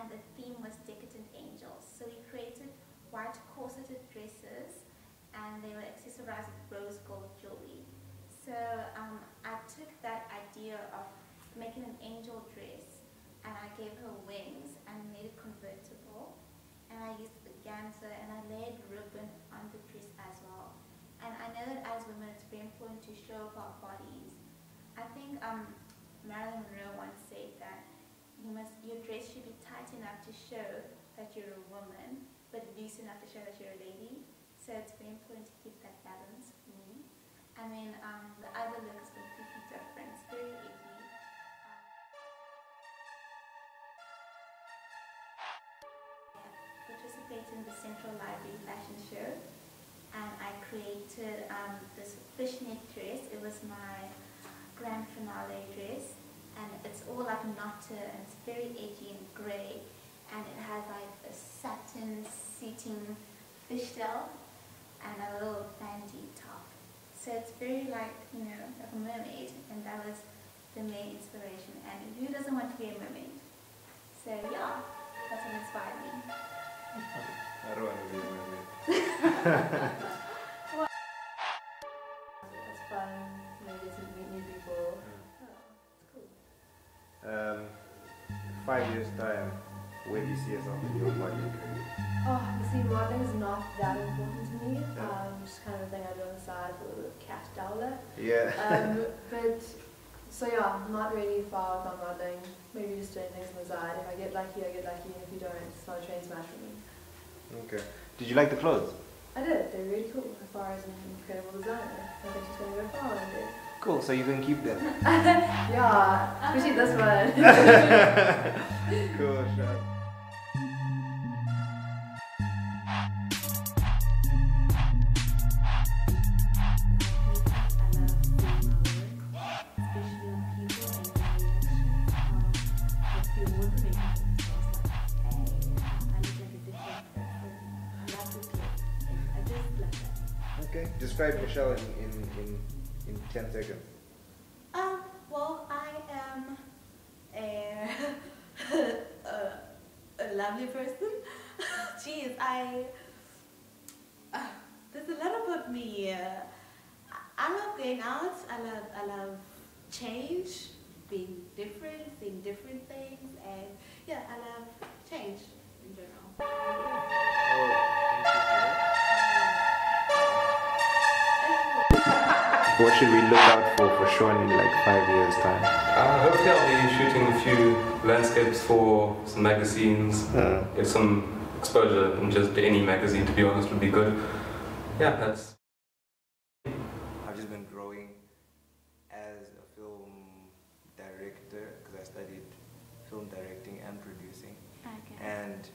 and the theme was decadent angels. So we created white corseted dresses and they were accessorized with rose gold jewelry. So um, I took that idea of making an angel dress and I gave her wings and made it convertible. And I used organza and I laid ribbon on the dress as well. And I know that as women it's very important to show off our bodies. I think um, Marilyn Monroe once said that you must, your dress should be show that you're a woman, but loose enough to show that you're a lady. So it's very important to keep that balance for me. I mean, um, the other look is completely different. It's very edgy. Um, participated in the Central Library fashion show and I created um, this fishnet dress. It was my grand finale dress and it's all like knotter and it's very edgy and grey and it has like a satin seating fishtail and a little bandy top. So it's very like, you know, like a mermaid and that was the main inspiration and who doesn't want to be a mermaid? So yeah, that's what inspired me. I don't want to be a mermaid. It's fun, you know, get to meet new people. Oh, it's cool. Um, five years time, where do you see yourself in your modeling career? Oh, you see, modeling is not that important to me. Yeah. Um, just kind of a thing I do on the side a little bit of cash dollar. Yeah. Um, but so yeah, not really far from modeling. Maybe just doing things on the side. If I get lucky, I get lucky, and if you don't, it's not a train smash for me. okay. Did you like the clothes? I did. They're really cool as far as an incredible designer. I think she's gonna go far one day. Cool. So you can keep them. Yeah, especially this one. cool. Sure. Okay. Describe Michelle in in in, in ten seconds. Um, well, I am a, a, a lovely person. Jeez, I. Uh, there's a lot about me. Uh, I love going out. I love, I love change, being different, seeing different things, and yeah, I love change in general. What should we look out for for Sean in like five years time? Uh, hopefully, I'll be shooting a few landscapes for some magazines. Uh, Get some exposure in just any magazine, to be honest, would be good. Yeah, that's. I've just been growing as a film director because I studied film directing and producing, Okay. and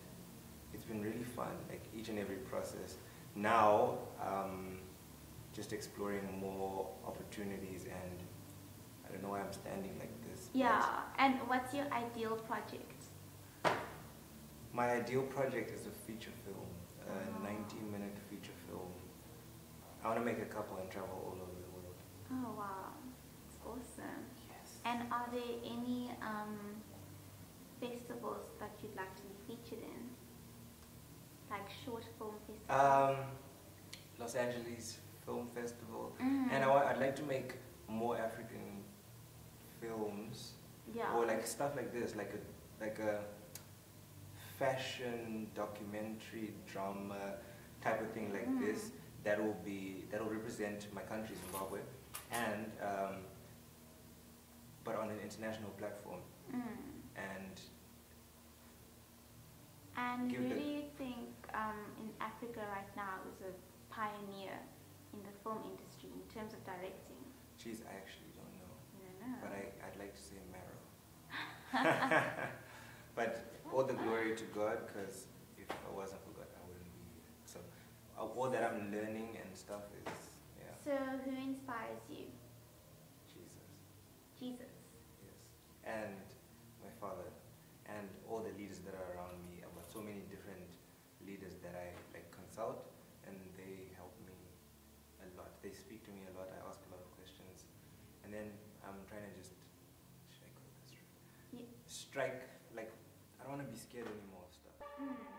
it's been really fun. Like each and every process. Now, um, just exploring more opportunities, and I don't know why I'm standing like this. Yeah, and what's your ideal project? My ideal project is a feature film, a Oh. 19-minute feature film. I want to make a couple and travel all over the world. Oh wow, it's awesome. Yes. And are there any um, festivals that you'd like to be featured in? Like short film festivals? Um, Los Angeles Film Festival, Mhm. and I want, I'd like to make more African films, yeah. or like stuff like this, like a like a fashion documentary drama type of thing like this. Mm. That will be that will represent my country, Zimbabwe, and um, but on an international platform, Mm. and And give who the- do you think um, in Africa right now is a pioneer in the film industry in terms of directing? geez, I actually don't know. Don't know. But I, I'd like to say Maro. but all the glory to God, because if I wasn't for God, I wouldn't be here. So uh, all that I'm learning and stuff is, yeah, So who inspires you? Jesus, Jesus. yes. And my father, I'm trying to just strike, strike like I don't want to be scared anymore stuff. Mm.